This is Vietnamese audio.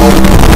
Música